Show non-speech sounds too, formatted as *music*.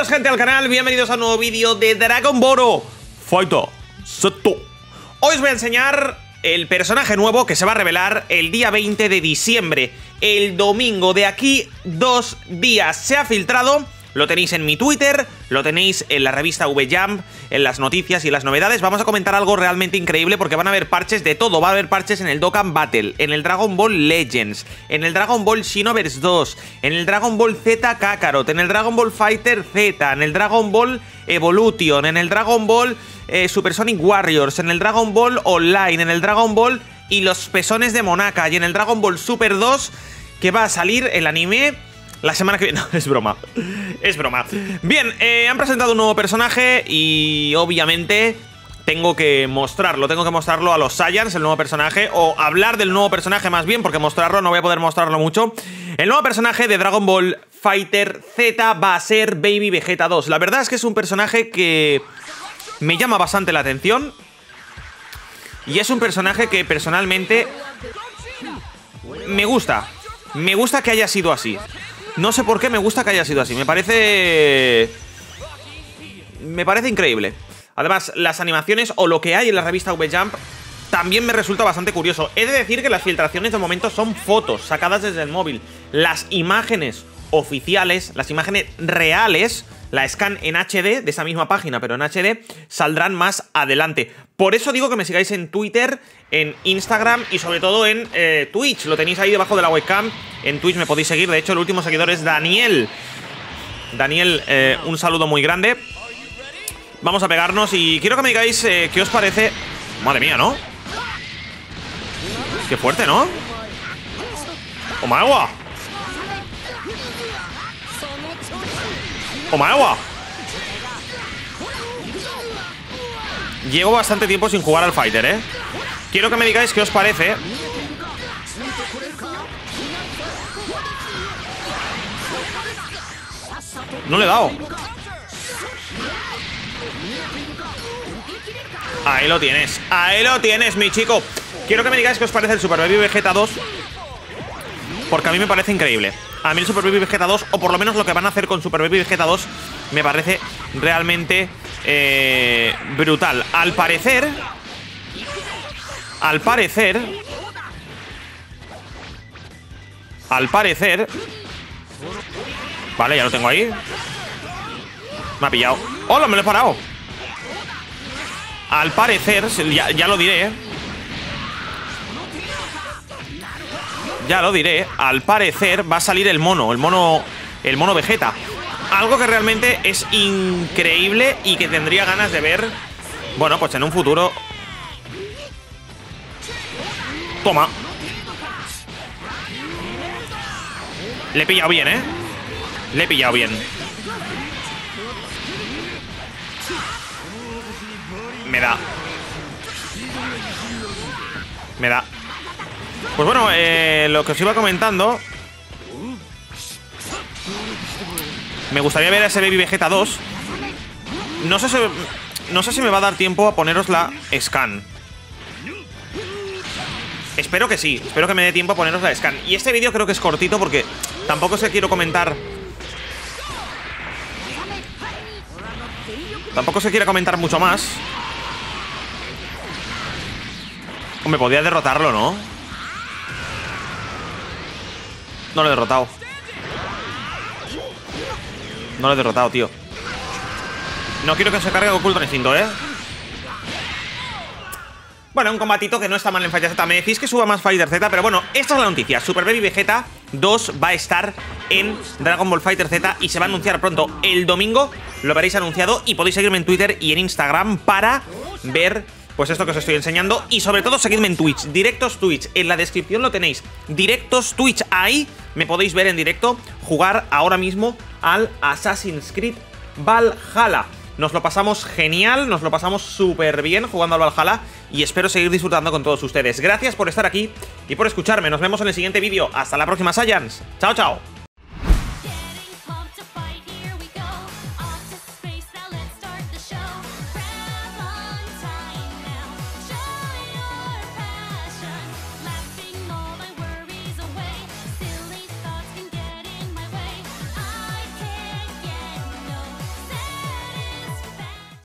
gente al canal, bienvenidos a un nuevo vídeo de Dragon Ball Fighter Seto. Hoy os voy a enseñar el personaje nuevo que se va a revelar el día 20 de diciembre, el domingo de aquí dos días. Se ha filtrado lo tenéis en mi Twitter, lo tenéis en la revista V-Jump, en las noticias y las novedades. Vamos a comentar algo realmente increíble porque van a haber parches de todo. Va a haber parches en el Dokkan Battle, en el Dragon Ball Legends, en el Dragon Ball Xenoverse 2, en el Dragon Ball Z Kakarot, en el Dragon Ball Fighter Z, en el Dragon Ball Evolution, en el Dragon Ball eh, Super Sonic Warriors, en el Dragon Ball Online, en el Dragon Ball y los pezones de Monaka y en el Dragon Ball Super 2 que va a salir el anime la semana que viene. *laughs* No, es broma. Es broma. Bien, eh, han presentado un nuevo personaje y obviamente tengo que mostrarlo. Tengo que mostrarlo a los Saiyans, el nuevo personaje. O hablar del nuevo personaje más bien, porque mostrarlo no voy a poder mostrarlo mucho. El nuevo personaje de Dragon Ball Fighter Z va a ser Baby Vegeta 2. La verdad es que es un personaje que me llama bastante la atención. Y es un personaje que personalmente me gusta. Me gusta que haya sido así. No sé por qué me gusta que haya sido así. Me parece... Me parece increíble. Además, las animaciones o lo que hay en la revista V-Jump también me resulta bastante curioso. He de decir que las filtraciones de momento son fotos sacadas desde el móvil. Las imágenes oficiales, las imágenes reales, la scan en HD de esa misma página, pero en HD, saldrán más adelante. Por eso digo que me sigáis en Twitter, en Instagram y sobre todo en eh, Twitch. Lo tenéis ahí debajo de la webcam. En Twitch me podéis seguir. De hecho, el último seguidor es Daniel. Daniel, eh, un saludo muy grande. Vamos a pegarnos y quiero que me digáis eh, qué os parece... Madre mía, ¿no? Qué fuerte, ¿no? ¡Toma ¡Toma agua! Llevo bastante tiempo sin jugar al Fighter, ¿eh? Quiero que me digáis qué os parece No le he dado Ahí lo tienes Ahí lo tienes, mi chico Quiero que me digáis qué os parece el Super Baby Vegeta 2 Porque a mí me parece increíble A mí el Super Baby Vegeta 2 O por lo menos lo que van a hacer con Super Baby Vegeta 2 Me parece realmente eh, Brutal. Al parecer Al parecer Al parecer Vale, ya lo tengo ahí. Me ha pillado. ¡Hola! Me lo he parado Al parecer, ya, lo diré Ya lo diré Al parecer va a salir el mono El mono, el mono Vegeta. Algo que realmente es increíble Y que tendría ganas de ver Bueno, pues en un futuro. Toma. Le he pillado bien, ¿eh? Le he pillado bien. Me da. Me da Pues bueno, eh, lo que os iba comentando Me gustaría ver a ese Baby Vegeta 2 No sé si, no sé si me va a dar tiempo a poneros la scan. Espero que sí, espero que me dé tiempo a poneros la scan. Y este vídeo creo que es cortito porque tampoco se quiero comentar. Tampoco se quiere comentar mucho más. Me podía derrotarlo, ¿no? No lo he derrotado No lo he derrotado, tío No quiero que se cargue oculto en instinto, ¿eh? Bueno, un combatito que no está mal en Fighter Z. Me decís que suba más Fighter Z, pero bueno, esta es la noticia. Super Baby Vegeta 2 va a estar en Dragon Ball Fighter Z y se va a anunciar pronto el domingo. Lo veréis anunciado y podéis seguirme en Twitter y en Instagram para ver pues esto que os estoy enseñando. Y sobre todo seguidme en Twitch, directos Twitch. En la descripción lo tenéis. Directos Twitch, ahí me podéis ver en directo jugar ahora mismo al Assassin's Creed Valhalla. Nos lo pasamos genial, nos lo pasamos súper bien jugando al Valhalla y espero seguir disfrutando con todos ustedes. Gracias por estar aquí y por escucharme. Nos vemos en el siguiente vídeo. Hasta la próxima, Saiyans. Chao, chao.